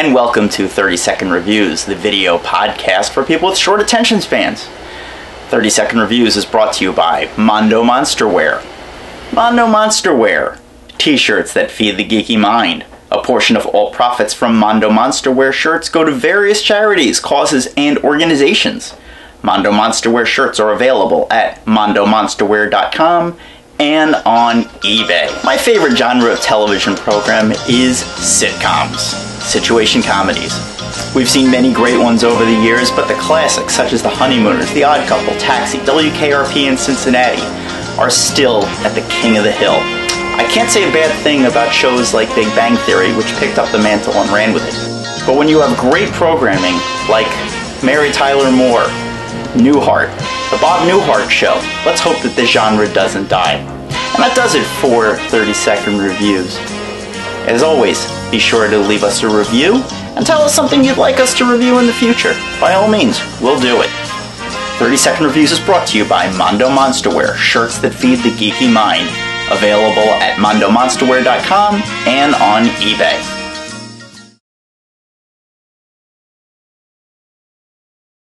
and welcome to 30 Second Reviews, the video podcast for people with short attention spans. 30 Second Reviews is brought to you by Mondo Monsterwear. Mondo Monsterwear, t shirts that feed the geeky mind. A portion of all profits from Mondo Monsterwear shirts go to various charities, causes, and organizations. Mondo Monsterwear shirts are available at mondomonsterwear.com and on eBay. My favorite genre of television program is sitcoms, situation comedies. We've seen many great ones over the years, but the classics such as The Honeymooners, The Odd Couple, Taxi, WKRP, in Cincinnati are still at the king of the hill. I can't say a bad thing about shows like Big Bang Theory, which picked up the mantle and ran with it. But when you have great programming like Mary Tyler Moore, Newhart, The Bob Newhart Show. Let's hope that this genre doesn't die. And that does it for 30 second reviews. As always, be sure to leave us a review and tell us something you'd like us to review in the future. By all means, we'll do it. 30 Second Reviews is brought to you by Mondo Monsterwear, shirts that feed the geeky mind. Available at mondomonsterwear.com and on eBay.